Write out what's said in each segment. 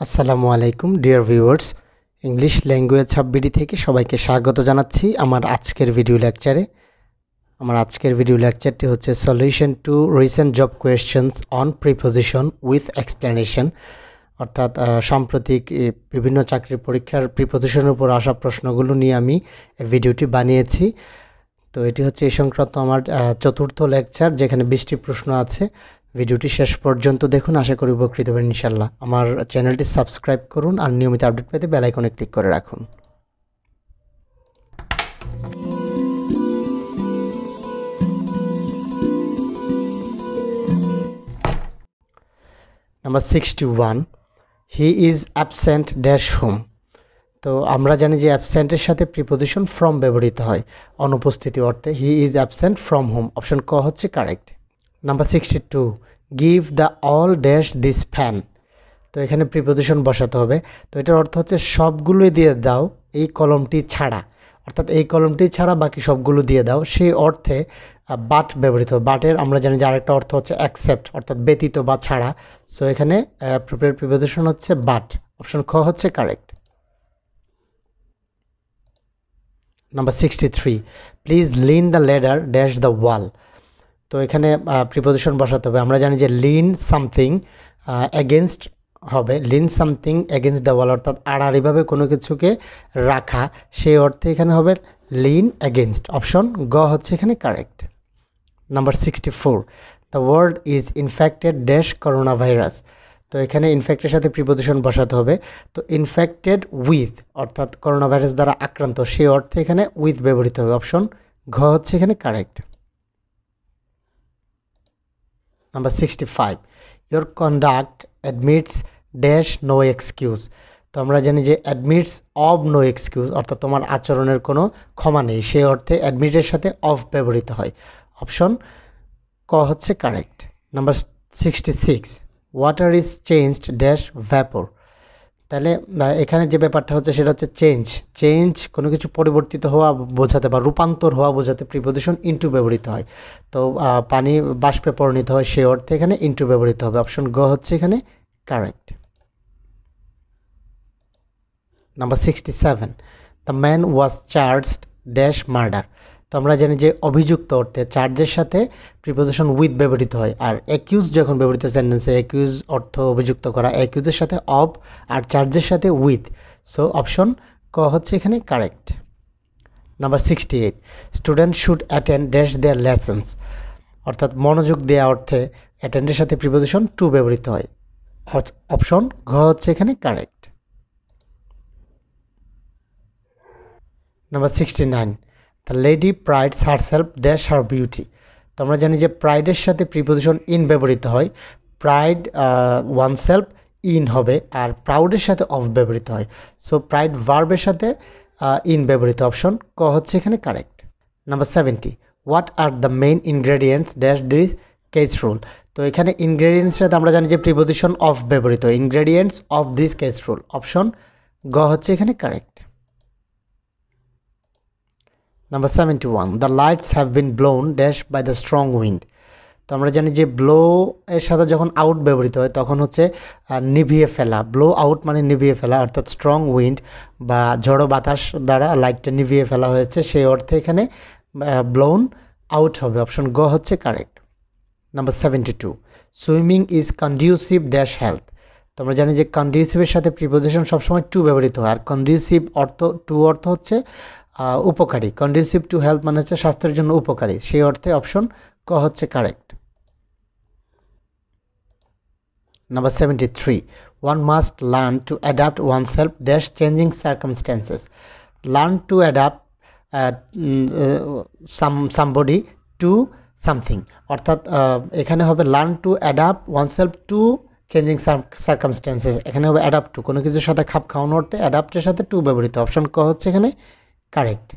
আসসালামু আলাইকুম, dear viewers. English language সাববিডি থেকে সবাইকে স্বাগত জানাচ্ছি আমার আজকের ভিডিও লেকচারে। আমার আজকের ভিডিও লেকচারটি হচ্ছে solution to recent job questions on preposition with explanation. অর্থাৎ সাম্প্রতিক বিভিন্ন চাকরির পরীক্ষার প্রিপোজিশনের উপর আসা প্রশ্নগুলো নিয়ে আমি ভিডিওটি বানিয়েছি। তো এটি হচ্ছে এই সংক্রান্ত আমার চতুর্থ লেকচার যেখানে বিশটি প্রশ্ন আছে। ভিডিওটি শেষ পর্যন্ত দেখুন। আশা করি উপকৃত হবেন ইনশাল্লাহ আমার চ্যানেলটি সাবস্ক্রাইব করুন আর নিয়মিত আপডেট পেতে বেল আইকনে ক্লিক করে রাখুন। Number sixty one he is absent dash home তো আমরা জানি যে অ্যাবসেন্টের সাথে প্রিপোজিশন ফ্রম ব্যবহৃত হয়। অনুপস্থিতি অর্থে he is absent from home option ক হচ্ছে correct number sixty two give the all dash this fan তো এখানে প্রিপোজিশন বসাতে হবে। তো এটার অর্থ হচ্ছে সবগুলোই দিয়ে দাও এই কলমটি ছাড়া। অর্থাৎ এই কলমটি ছাড়া বাকি সবগুলো দিয়ে দাও। সেই অর্থে বাট ব্যবহৃত বাটের আমরা জানি যে আরেকটা অর্থ হচ্ছে অ্যাকসেপ্ট অর্থাৎ ব্যতীত বা ছাড়া। সো এখানে প্রিপেয়ার প্রিপোজিশন হচ্ছে বাট অপশন খ হচ্ছে correct number sixty three please lean the ladder dash the wall তো এখানে প্রিপোজিশন বসাতে হবে। আমরা জানি যে লিন সামথিং এগেনস্ট হবে। Lean something against the wall অর্থাৎ আড়াআড়িভাবে কোনো কিছুকে রাখা। সেই অর্থে এখানে হবে লিন এগেনস্ট অপশন গ হচ্ছে এখানে correct number sixty four the world is infected dash corona virus তো এখানে ইনফেক্টের সাথে প্রিপোজিশন বসাতে হবে। তো ইনফেক্টেড উইথ অর্থাৎ করোনা ভাইরাস দ্বারা আক্রান্ত, সেই অর্থে এখানে উইথ ব্যবহৃত হবে। অপশন ঘ হচ্ছে এখানে correct number sixty five your conduct admits dash no excuse তো আমরা জানি যে অ্যাডমিটস অব নো এক্সকিউজ অর্থাৎ তোমার আচরণের কোনো ক্ষমা নেই। সেই অর্থে অ্যাডমিটের সাথে অফ ব্যবহৃত হয়। অপশন ক হচ্ছে correct number sixty six water is changed dash vapour তাহলে এখানে যে ব্যাপারটা হচ্ছে সেটা হচ্ছে চেঞ্জ চেঞ্জ কোনো কিছু পরিবর্তিত হওয়া বোঝাতে বা রূপান্তর হওয়া বোঝাতে প্রিপোজিশন ইনটু ব্যবহৃত হয়। তো পানি বাষ্পে পরিণত হয় সেই অর্থে এখানে ইনটু ব্যবহৃত হবে। অপশন গ হচ্ছে এখানে correct number sixty seven the man was charged dash murder তো আমরা জানি যে অভিযুক্ত অর্থে চার্জের সাথে প্রিপোজিশন উইথ ব্যবহৃত হয়। আর অ্যাকিউজ যখন ব্যবহৃত সেন্টেন্সে অ্যাকিউজ অর্থ অভিযুক্ত করা অ্যাকিউজের সাথে অফ আর চার্জের সাথে উইথ সো অপশন ক হচ্ছে এখানে correct number sixty eight student should attend dash their lessons অর্থাৎ মনোযোগ দেওয়া অর্থে অ্যাটেন্ডের সাথে প্রিপোজিশন টু ব্যবহৃত হয়। অপশন ঘ হচ্ছে এখানে correct number sixty nine lady prides herself dash her beauty তো আমরা জানি যে প্রাইডের সাথে প্রিপোজিশন ইন ব্যবহৃত হয়। প্রাইড ওয়ান সেলফ ইন হবে আর প্রাউডের সাথে অফ ব্যবহৃত হয়। সো প্রাইড ভার্বের সাথে ইন ব্যবহৃত অপশন ক হচ্ছে এখানে correct number seventy what are the main ingredients dash this case rule তো এখানে ইনগ্রেডিয়েন্টসের সাথে আমরা জানি যে প্রিপোজিশন অফ ব্যবহৃত। Ingredients of this case rule option গ হচ্ছে এখানে correct number seventy one the lights have been blown dash by the strong wind তো আমরা জানি যে ব্লো এর সাথে যখন আউট ব্যবহৃত হয়, তখন হচ্ছে নিভিয়ে ফেলা। ব্লো আউট মানে নিভিয়ে ফেলা, অর্থাৎ স্ট্রং উইন্ড বা ঝড়ো বাতাস দ্বারা লাইটটা নিভিয়ে ফেলা হয়েছে, সেই অর্থে এখানে ব্লোন আউট হবে। অপশন গ হচ্ছে correct number seventy two swimming is conducive dash health তো আমরা জানি যে কন্ডিউসিভের সাথে প্রিপোজিশন সবসময় টু ব্যবহৃত হয়। আর কন্ডিউসিভ অর্থ টু অর্থ হচ্ছে উপকারী। কন্ডিউসিভ টু হেলথ মানে হচ্ছে স্বাস্থ্যের জন্য উপকারী। সেই অর্থে অপশন ক হচ্ছে correct number seventy three one must learn to adapt oneself dash changing circumstances learn to adapt some somebody to something অর্থাৎ এখানে হবে learn to adapt oneself to changing circumstances এখানে হবে অ্যাডাপ্ট টু কোনো কিছুর সাথে খাপ খাওয়ানো অর্থে অ্যাডাপ্টের সাথে টু ব্যবহৃত। অপশন ক হচ্ছে এখানে correct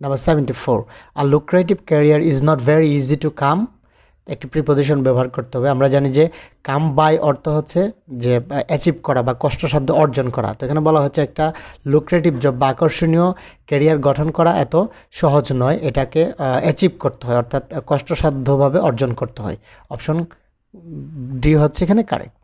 number seventy four R lucrative career is not very easy to come একটি প্রিপোজিশন ব্যবহার করতে হবে। আমরা জানি যে কাম বাই অর্থ হচ্ছে যে অ্যাচিভ করা বা কষ্টসাধ্য অর্জন করা। তো এখানে বলা হচ্ছে একটা লুক্রেটিভ জব বা আকর্ষণীয় ক্যারিয়ার গঠন করা এত সহজ নয়। এটাকে অ্যাচিভ করতে হয়, অর্থাৎ কষ্টসাধ্যভাবে অর্জন করতে হয়। অপশন ডি হচ্ছে এখানে correct.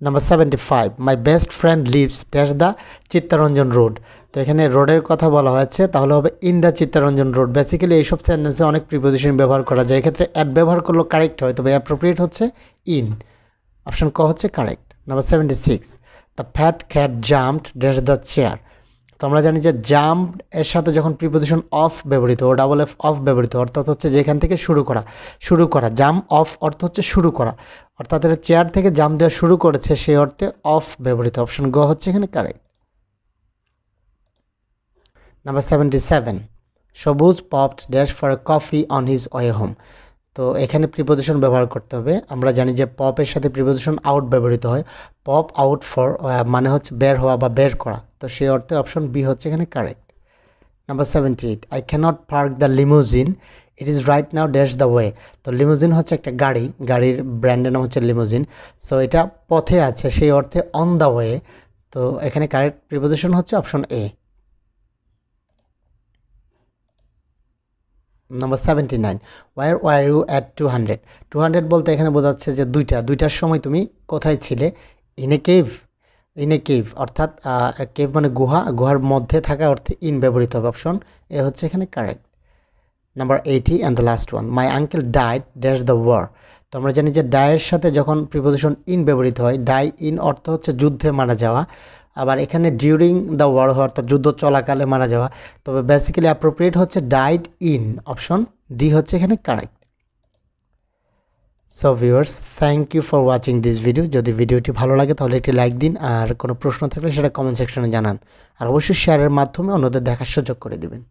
Number seventy five my best friend lives dash the Chittaranjan road তো এখানে রোডের কথা বলা হয়েছে, তাহলে হবে in the Chittaranjan road basically এইসব সেন্টেন্সে অনেক প্রিপোজিশন ব্যবহার করা যায়, এক্ষেত্রে অ্যাড ব্যবহার করলেও কারেক্ট হয়, তবে অ্যাপ্রোপ্রিয়েট হচ্ছে ইন অপশন ক হচ্ছে correct number seventy six the fat cat jumped dash the chair তো আমরা জানি যে জাম্প এর সাথে যখন প্রিপোজিশন অফ ব্যবহৃত ও ডাবল এফ অফ ব্যবহৃত, অর্থাৎ হচ্ছে যেখান থেকে শুরু করা শুরু করা জাম্প অফ অর্থ হচ্ছে শুরু করা, অর্থাৎ এটা চেয়ার থেকে জাম্প দেওয়া শুরু করেছে সেই অর্থে অফ ব্যবহৃত অপশন গ হচ্ছে এখানে correct number seventy seven Sabuj popped dash for coffee on his way home তো এখানে প্রিপোজিশন ব্যবহার করতে হবে। আমরা জানি যে পপের সাথে প্রিপোজিশন আউট ব্যবহৃত হয়। পপ আউট ফর মানে হচ্ছে বের হওয়া বা বের করা। তো সেই অর্থে অপশন বি হচ্ছে এখানে correct number seventy eight I cannot park the limousine it is right now dash the way তো লিমোজিন হচ্ছে একটা গাড়ি। গাড়ির ব্র্যান্ডের নাম হচ্ছে লিমোজিন সো এটা পথে আছে, সেই অর্থে অন দ্য ওয়ে তো এখানে কারেক্ট প্রিপোজিশন হচ্ছে option A number seventy nine where were you at two hundred two hundred বলতে এখানে বোঝাচ্ছে যে দুইটা, দুইটার সময় তুমি কোথায় ছিলে? In a cave in a cave অর্থাৎ কেভ মানে গুহা, গুহার মধ্যে থাকা অর্থে ইন ব্যবহৃত হবে অপশন এ হচ্ছে এখানে correct number eighty and the last one my uncle died dash the war তো আমরা জানি যে ডায়ের সাথে যখন প্রিপোজিশন ইন ব্যবহৃত হয় ডাই ইন অর্থ হচ্ছে যুদ্ধে মারা যাওয়া। আবার এখানে ডিউরিং দ্য ওয়ার অর্থাৎ যুদ্ধ চলাকালে মারা যাওয়া। তবে বেসিক্যালি অ্যাপ্রোপ্রিয়েট হচ্ছে ডাইড ইন অপশন ডি হচ্ছে এখানে correct so viewers thank you for watching this video যদি ভিডিওটি ভালো লাগে, তাহলে একটি লাইক দিন। আর কোনো প্রশ্ন থাকলে সেটা কমেন্ট সেকশনে জানান। আর অবশ্যই শেয়ারের মাধ্যমে অন্যদের দেখার সুযোগ করে দেবেন।